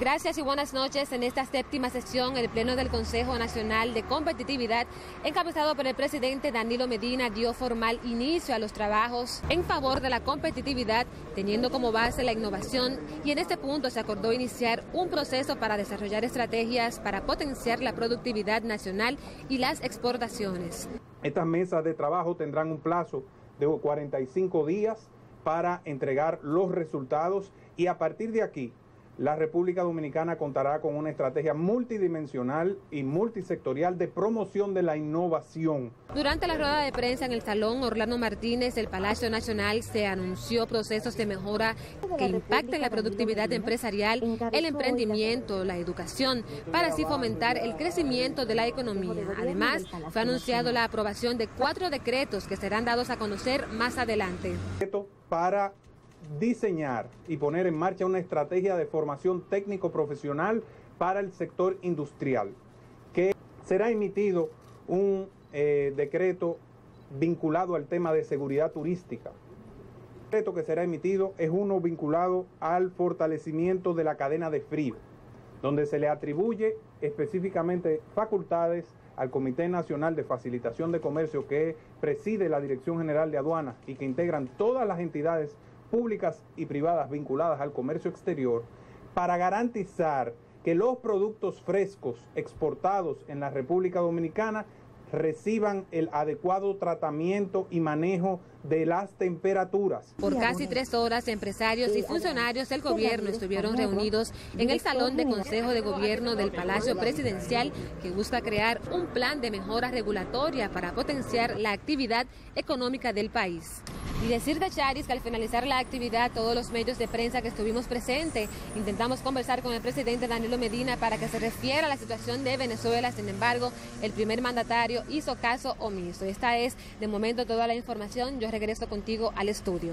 Gracias y buenas noches. En esta séptima sesión, el Pleno del Consejo Nacional de Competitividad, encabezado por el presidente Danilo Medina, dio formal inicio a los trabajos en favor de la competitividad, teniendo como base la innovación y en este punto se acordó iniciar un proceso para desarrollar estrategias para potenciar la productividad nacional y las exportaciones. Estas mesas de trabajo tendrán un plazo de 45 días para entregar los resultados y a partir de aquí la República Dominicana contará con una estrategia multidimensional y multisectorial de promoción de la innovación. Durante la rueda de prensa en el Salón Orlando Martínez del Palacio Nacional se anunció procesos de mejora que impacten la productividad empresarial, el emprendimiento, la educación, para así fomentar el crecimiento de la economía. Además, fue anunciado la aprobación de cuatro decretos que serán dados a conocer más adelante. Para diseñar y poner en marcha una estrategia de formación técnico-profesional para el sector industrial, que será emitido un eh, decreto vinculado al tema de seguridad turística. El decreto que será emitido es uno vinculado al fortalecimiento de la cadena de frío, donde se le atribuye específicamente facultades al Comité Nacional de Facilitación de Comercio que preside la Dirección General de Aduanas y que integran todas las entidades públicas y privadas vinculadas al comercio exterior para garantizar que los productos frescos exportados en la República Dominicana reciban el adecuado tratamiento y manejo de las temperaturas. Por casi tres horas, empresarios y funcionarios del gobierno estuvieron reunidos en el Salón de Consejo de Gobierno del Palacio Presidencial que busca crear un plan de mejora regulatoria para potenciar la actividad económica del país. Y decir de Charis que al finalizar la actividad, todos los medios de prensa que estuvimos presentes, intentamos conversar con el presidente Danilo Medina para que se refiera a la situación de Venezuela. Sin embargo, el primer mandatario hizo caso omiso. Esta es, de momento, toda la información. Yo regreso contigo al estudio.